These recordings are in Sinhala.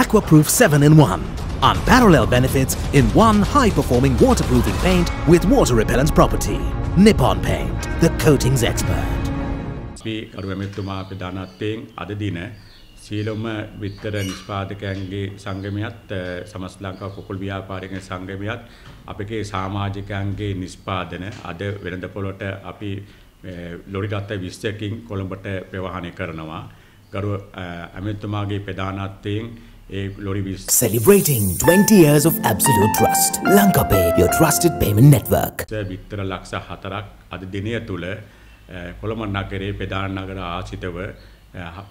Aquaproof 7 in 1. Unparalleled benefits in one high-performing waterproofing paint with water repellent property. Nippon Paint, the coatings expert. අපි කරුවමැතුමා අප ධනත්තයෙන් අද දින සීලොම විත්තර නිෂ්පාදකයන්ගේ සංගමයත් සමස් ලංකා කොකුල් ව්‍යාපාරික සංගමයත් අපගේ සාමාජිකයන්ගේ නිෂ්පාදන අද වෙළඳ පොළොට අපි ලොරිගත්ත විශ්වකින් කොළඹට ප්‍රවාහනය කරනවා. ගරු ඇමතුමාගේ ප්‍රධානත්වයෙන් ඒ ලොරි විස් Celebrating 20 years of absolute trust. Lankapay, your trusted payment network. විත්තර ලක්ෂ හතරක් අද දිනය තුළ කොළඹ නගරේ ප්‍රධාන නගර ආසිතව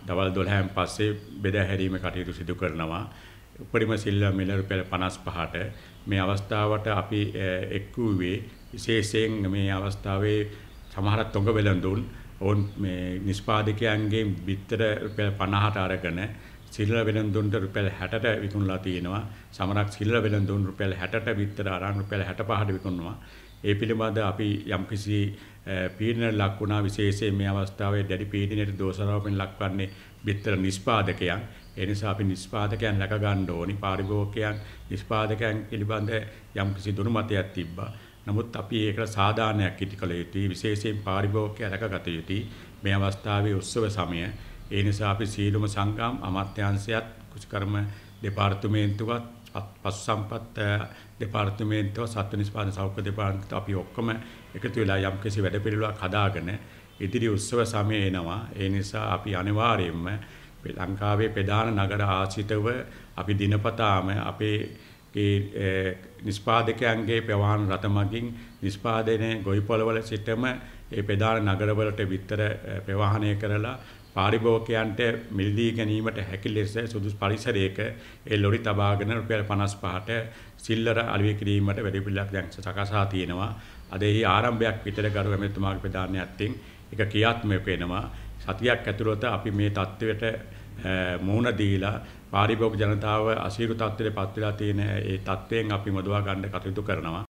දවල් 12න් පස්සේ බෙදා හැරීම කටයුතු සිදු කරනවා. උපරිම සිල්ව මිල රුපියල් 55ට මේ අවස්ථාවට අපි එක් වූවේ විශේෂයෙන් මේ අවස්ථාවේ සමහර තොඟ වෙළඳුන් ඔවුන් මේ නිෂ්පාදකයන්ගේ බිත්තර රුපියල් 50ට අරගෙන සිල්ල වෙළඳුන්ට රුපියල් 60ට විකුණලා තියෙනවා. සමහරක් සිල්ල වෙළඳුන් රුපියල් 60ට බිත්තර අරන් රුපියල් 65ට විකුණනවා. ඒ පිළිබඳ අපි යම්කිසි පීඩනයක් ලක් වුණා විශේෂයෙන් මේ අවස්ථාවේ දැඩි පීඩනයට දෝෂාරෝපණ ලක්වන්නේ බිත්තර නිෂ්පාදකයන්. ඒ නිසා අපි නිෂ්පාදකයන් ලැක ගන්න ඕනි. පාරිභෝගිකයන් නිෂ්පාදකයන් පිළිබඳ යම්කිසි දුනුමතයක් තිබ්බා. නමුත් අපි ඒකට සාධානයක් ඉටි කළ යුතුයි විශේෂයෙන් පාරිභෝගිකය රැකගත යුතුයි මේ අවස්ථාවේ උත්සව සමය ඒ නිසා අපි සීලුම සංගම් අමාත්‍යාංශයත් කුෂිකර්ම දෙපාර්තමේන්තුවත් පසු සම්පත් දෙපාර්තමේන්තුව සත්ව නිෂ්පාදන සෞඛ්‍ය දෙපාර්තමේන්තුව අපි ඔක්කොම එකතු වෙලා යම්කිසි වැඩපිළිවෙලක් හදාගෙන ඉදිරි උත්සව සමය එනවා. ඒ නිසා අපි අනිවාර්යයෙන්ම ලංකාවේ ප්‍රධාන නගර ආශ්‍රිතව අපි දිනපතාම අපේ ඒ නිෂ්පාදකයන්ගේ ප්‍රවාහන රථ මගින් නිෂ්පාදනයේ ගොවිපළවල සිටම ඒ ප්‍රධාන නගරවලට විතර ප්‍රවාහනය කරලා පාරිභෝගිකයන්ට මිලදී ගැනීමට හැකි ලෙස සුදුසු පරිසරයක ඒ ලොරි තබාගෙන රුපියල් 55ට සිල්ලර අලෙවි කිරීමට වැඩි පිළිලක් දැන් සකසා තියෙනවා. අද එහි ආරම්භයක් විතර ගරු ඇමතුමාගේ ප්‍රධානයත්වයෙන් එක ක්‍රියාත්මක වෙනවා. සතියක් ඇතුළත අපි මේ தത്വයට මූණ දීලා පාරිභෝග ජනතාව අසීරු තත්ත්වයට පත් වෙලා තියෙන ඒ තත්ත්වයෙන් අපි මුදවා ගන්න කටයුතු කරනවා.